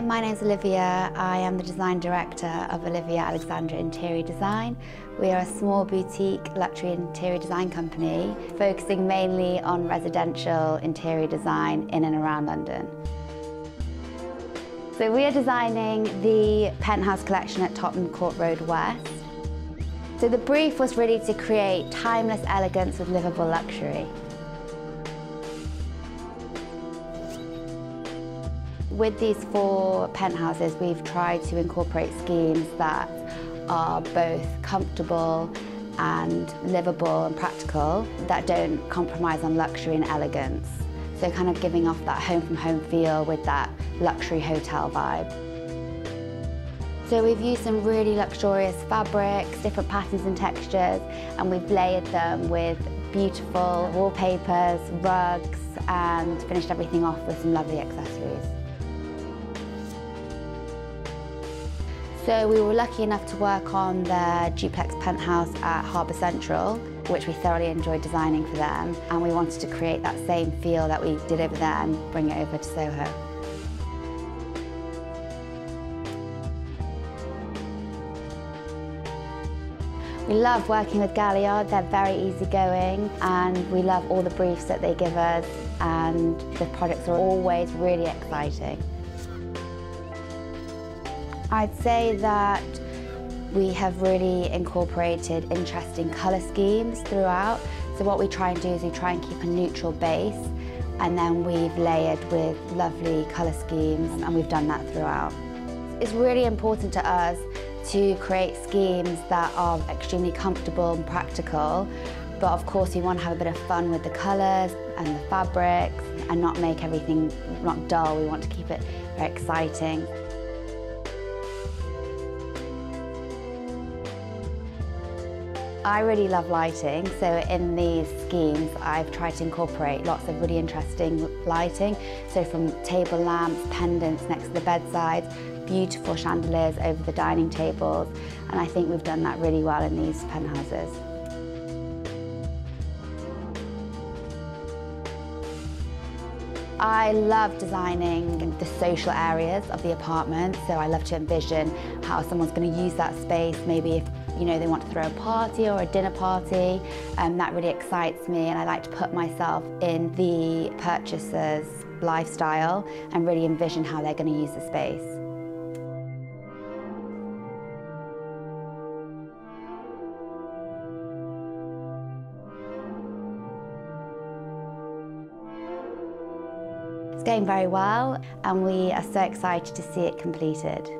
Hi, my name's Olivia. I am the design director of Olivia Alexandra Interior Design. We are a small boutique luxury interior design company focusing mainly on residential interior design in and around London. So we are designing the penthouse collection at Tottenham Court Road West. So the brief was really to create timeless elegance with livable luxury. With these four penthouses, we've tried to incorporate schemes that are both comfortable and livable and practical that don't compromise on luxury and elegance. So kind of giving off that home from home feel with that luxury hotel vibe. So we've used some really luxurious fabrics, different patterns and textures, and we've layered them with beautiful wallpapers, rugs, and finished everything off with some lovely accessories. So we were lucky enough to work on the duplex penthouse at Harbour Central, which we thoroughly enjoyed designing for them. And we wanted to create that same feel that we did over there and bring it over to Soho. We love working with Galliard, they're very easygoing and we love all the briefs that they give us and the projects are always really exciting. I'd say that we have really incorporated interesting colour schemes throughout. So what we try and do is we try and keep a neutral base and then we've layered with lovely colour schemes and we've done that throughout. It's really important to us to create schemes that are extremely comfortable and practical but of course we want to have a bit of fun with the colours and the fabrics and not make everything not dull, we want to keep it very exciting. I really love lighting, so in these schemes I've tried to incorporate lots of really interesting lighting. So from table lamps, pendants next to the bedside, beautiful chandeliers over the dining tables, and I think we've done that really well in these penthouses. I love designing the social areas of the apartment, so I love to envision how someone's going to use that space, maybe if you know, they want to throw a party or a dinner party, and that really excites me and I like to put myself in the purchaser's lifestyle and really envision how they're going to use the space. It's going very well and we are so excited to see it completed.